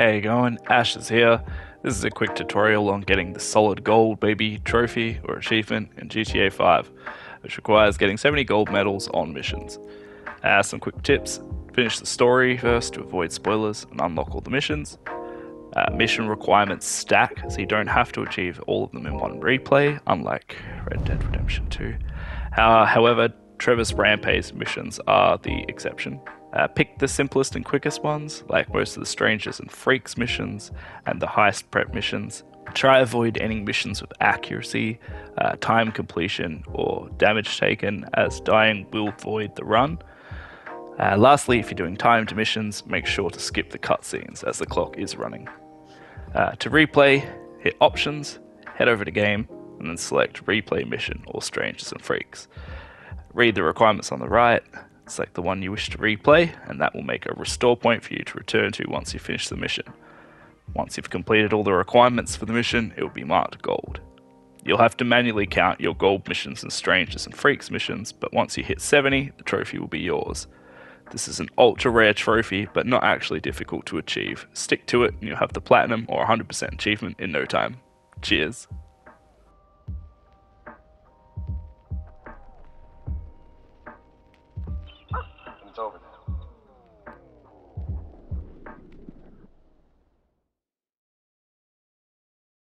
You going? AZHES here. This is a quick tutorial on getting the solid gold baby trophy or achievement in GTA 5, which requires getting 70 gold medals on missions. Uh, some quick tips. Finish the story first to avoid spoilers and unlock all the missions. Uh, mission requirements stack, so you don't have to achieve all of them in one replay, unlike Red Dead Redemption 2. Uh, however, Trevor's Rampage missions are the exception. Uh, pick the simplest and quickest ones, like most of the Strangers and Freaks missions and the heist prep missions. Try avoid any missions with accuracy, uh, time completion, or damage taken, as dying will void the run. Uh, lastly, if you're doing timed missions, make sure to skip the cutscenes as the clock is running. Uh, to replay, hit Options, head over to Game, and then select Replay Mission or Strangers and Freaks. Read the requirements on the right, select the one you wish to replay, and that will make a restore point for you to return to once you finish the mission. Once you've completed all the requirements for the mission, it will be marked gold. You'll have to manually count your gold missions and strangers and freaks missions, but once you hit 70, the trophy will be yours. This is an ultra rare trophy, but not actually difficult to achieve. Stick to it, and you'll have the platinum or 100% achievement in no time. Cheers. Over there.